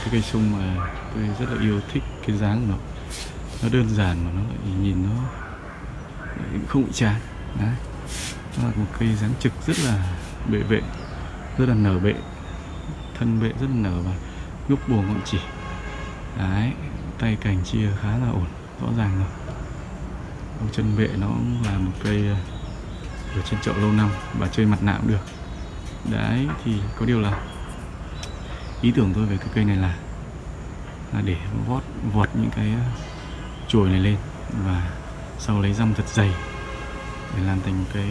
cái cây sung mà tôi rất là yêu thích cái dáng của nó. Nó đơn giản mà nó lại nhìn nó lại không bị chán. Đấy. Nó là một cây dáng trực rất là bệ vệ, rất là nở bệ, thân bệ rất là nở và gốc buồn ngọn chỉ. Đấy, tay cành chia khá là ổn, rõ ràng rồi. Ông chân bệ nó cũng là một cây ờ, ở trên chậu lâu năm và chơi mặt nạ cũng được. Đấy, thì có điều là ý tưởng tôi về cái cây này là là để vót, vọt những cái chuồi chồi này lên và sau lấy răm thật dày để làm thành cái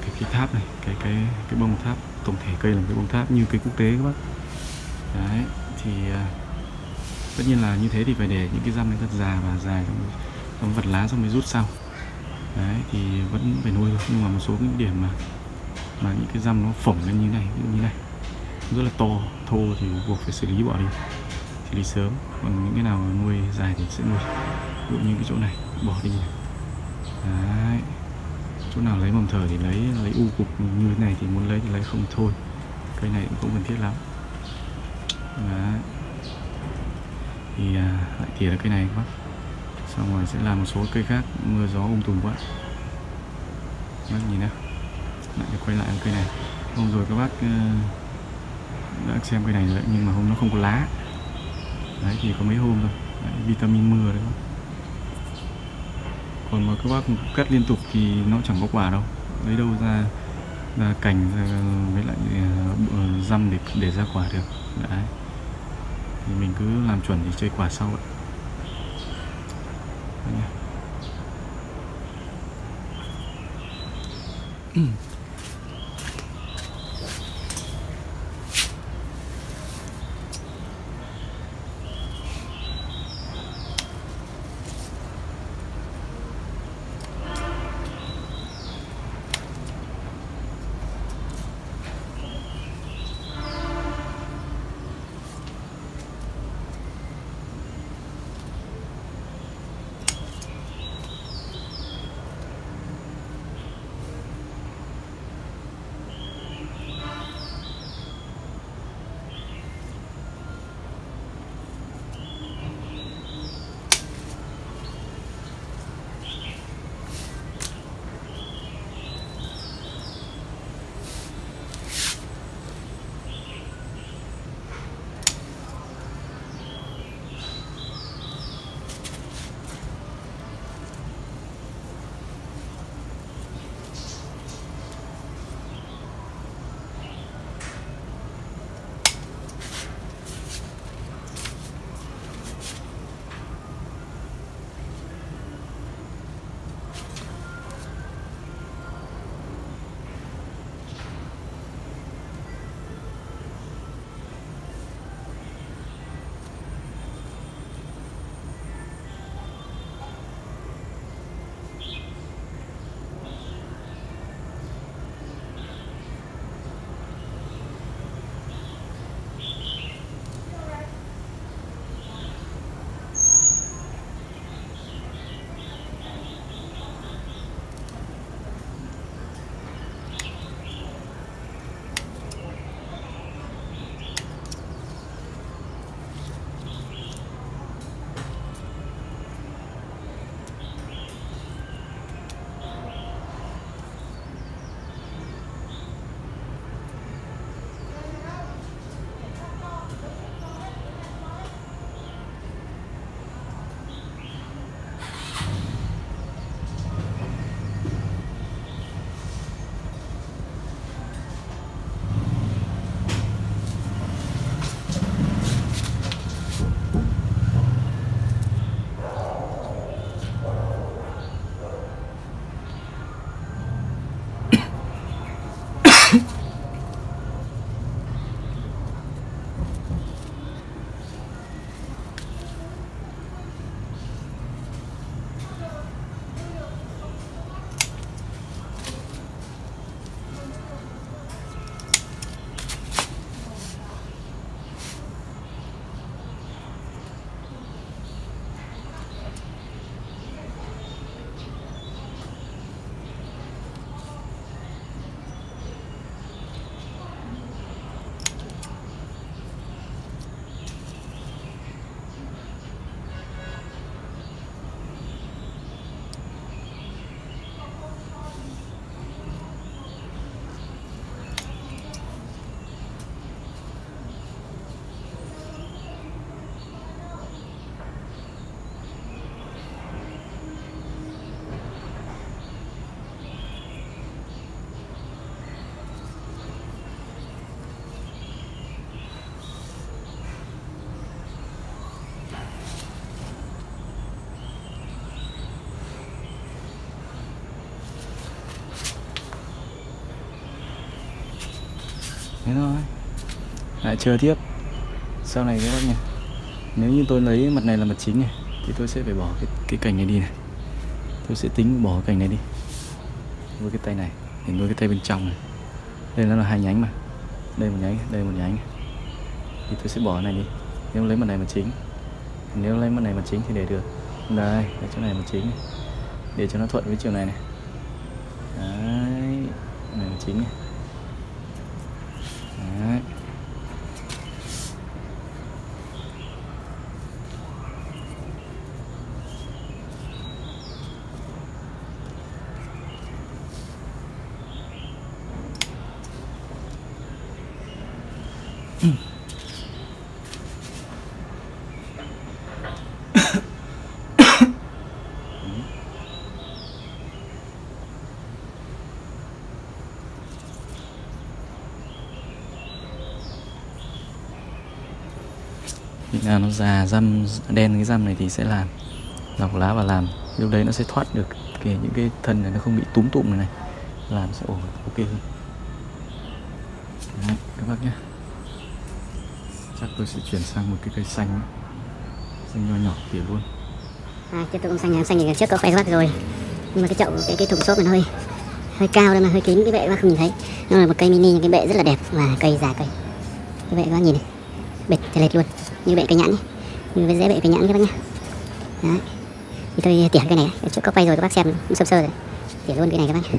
cái cái tháp này, cái cái cái bông tháp, tổng thể cây là cái bông tháp như cây quốc tế các bác. Đấy, thì ờ, tất nhiên là như thế thì phải để những cái răm này thật già và dài trong trong vật lá xong mới rút sau. Đấy, thì vẫn phải nuôi thôi, nhưng mà một số những điểm mà mà những cái răm nó phỏng lên như này như này rất là to. Thô thì buộc phải xử lý bỏ đi. Xử lý sớm còn những cái nào nuôi dài thì sẽ nuôi. Ví dụ như cái chỗ này bỏ đi này. đấy. Chỗ nào lấy mầm thở thì lấy lấy u cục như thế này thì muốn lấy thì lấy không thôi. Cây này cũng không cần thiết lắm. Đấy. Thì à, lại tỉa được cây này các bác xong rồi sẽ làm một số cây khác mưa gió um tùm quá. Bác nhìn nào. Lại quay lại cây này. Hôm rồi các bác uh, đã xem cây này rồi đấy, nhưng mà hôm nó không có lá. Đấy thì có mấy hôm thôi. Đấy, vitamin mưa đấy. Còn mà các bác cắt liên tục thì nó chẳng có quả đâu. Lấy đâu ra ra cành ra với lại ờ, răm để để ra quả được. Đấy. Thì mình cứ làm chuẩn thì chơi quả sau ạ. Đấy thế thôi. Lại chờ tiếp. Sau này các bác nhỉ. Nếu như tôi lấy mặt này là mặt chính này, thì tôi sẽ phải bỏ cái cái cành này đi này. Tôi sẽ tính bỏ cái cành này đi. Với cái tay này, để nuôi cái tay bên trong này. Đây nó là hai nhánh mà. Đây một nhánh, đây một nhánh. Thì tôi sẽ bỏ cái này đi. Nếu lấy mặt này mặt chính. Nếu lấy mặt này mặt chính thì để được. Đây, để chỗ này mặt chính để cho nó thuận với chiều này này. Đấy này mặt chính này đấy khi nào nó già răm đen cái răm này thì sẽ làm lọc lá và làm. Lúc đấy nó sẽ thoát được cái những cái thân này nó không bị túm tụm này này. Làm sẽ ổn ok hơn. Đấy, các bác nhé. Chắc tôi sẽ chuyển sang một cái cây xanh nữa. xanh nho nhỏ tỉa luôn. À, cái tục xanh xanh xanh ngày trước có khoe các bác rồi. Nhưng mà cái chậu cái cái thùng xốp này nó hơi hơi cao nên là hơi kín. Cái bệ các bác không nhìn thấy. Nó là một cây mini nhưng cái bệ rất là đẹp. Và cây già cây. Cái bệ các bác nhìn này bệt thể lệch luôn. Như bệ cái nhãn nhé như với dễ bệ cái nhãn các bác nhá. Đấy. Thì tôi tỉa cái này, chỗ có quay rồi các bác xem cũng sơ sơ rồi. Tỉa luôn cái này các bác nhé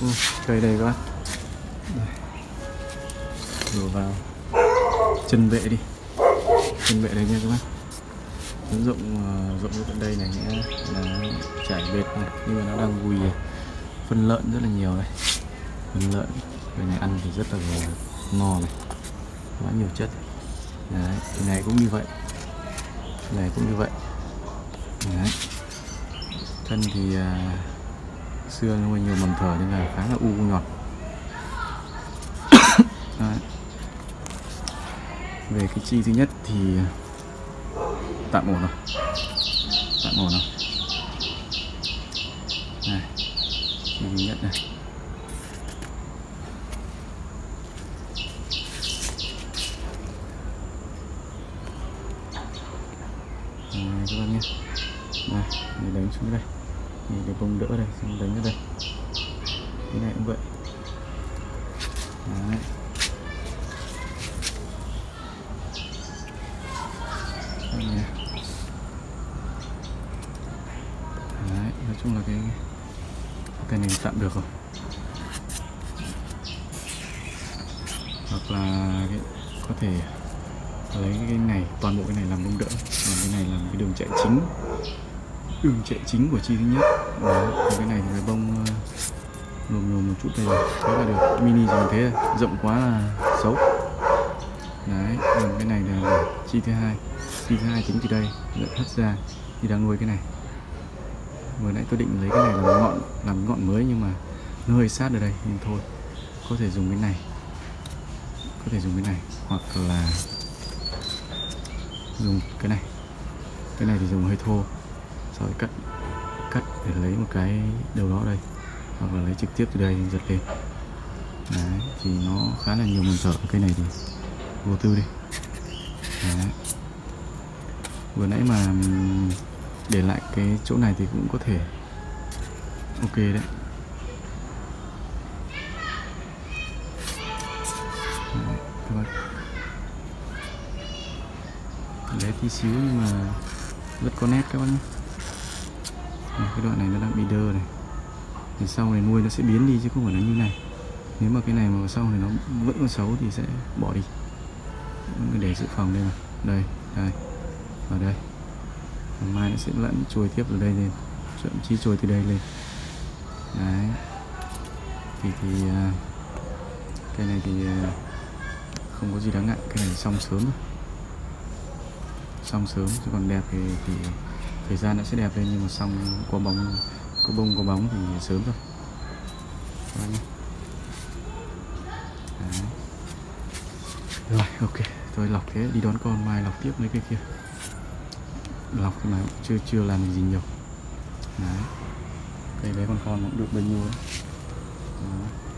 ừ, cây đây các bác. Đổ vào. Chân vệ đi. Chân vệ đây nha các bác. Nó rộng à, rộng như tận đây này nhé. Là trải bệt này nhưng mà nó đang vùi phân lợn rất là nhiều này phân lợn. Cái này ăn thì rất là ngon này. Quá nhiều chất. Đấy cái này cũng như vậy. Cái này cũng như vậy. Đấy. Thân thì uh, xưa nó nhiều mầm thở nên là khá là u nhọt. Đấy. về cái chi thứ nhất thì tạm ổn rồi. Tạm ổn rồi. Này chi thứ nhất này. Rồi, các bạn nhé. Đây mình đánh xuống đây mình để bông đỡ đây xong đánh ở đây. Cái này cũng vậy. Đấy. Đấy, nói chung là cái cái này tạm được rồi. Hoặc là cái, có thể lấy cái này toàn bộ cái này làm bông đỡ còn cái này làm cái đường chạy chính đường chạy chính của chi thứ nhất. Đó, còn cái này thì cái bông ờ, lồm lồm một chút đây thế là được. Mini chỉ thế thôi. rộng quá là xấu. Đấy, còn cái này là chi thứ hai. Chi thứ hai chính từ đây lại hất ra thì đang nuôi cái này. Vừa nãy tôi định lấy cái này làm ngọn làm ngọn mới nhưng mà nó hơi sát ở đây, nên thôi, có thể dùng cái này. Có thể dùng cái này, hoặc là dùng cái này. Cái này thì dùng hơi thô sau đó cắt cắt để lấy một cái đầu đó đây. Hoặc là lấy trực tiếp từ đây, giật lên. Đấy, thì nó khá là nhiều mầm thở cây này thì vô tư đi. Đấy. vừa nãy mà để lại cái chỗ này thì cũng có thể ok đấy. Bé tí xíu nhưng mà rất có nét các bạn nhé. Cái đoạn này nó đang bị đơ này. Thì sau này nuôi nó sẽ biến đi chứ không phải là như này. Nếu mà cái này mà sau này nó vẫn còn xấu thì sẽ bỏ đi. Để dự phòng đây mà đây đây. Ở đây. Mai nó sẽ lẫn trôi tiếp từ đây lên. Thậm chí trôi từ đây lên. Đấy. Thì thì à, cái này thì à, không có gì đáng ngại. Cái này xong sớm xong sớm chứ còn đẹp thì, thì thời gian nó sẽ đẹp lên nhưng mà xong có bóng, có bông, có bóng thì sớm rồi nhé. Đấy. rồi, ok tôi lọc thế, đi đón con, mai lọc tiếp mấy cái kia lọc thì mà chưa chưa làm được gì nhiều đấy cây bé con con cũng được bao nhiêu đấy Đó.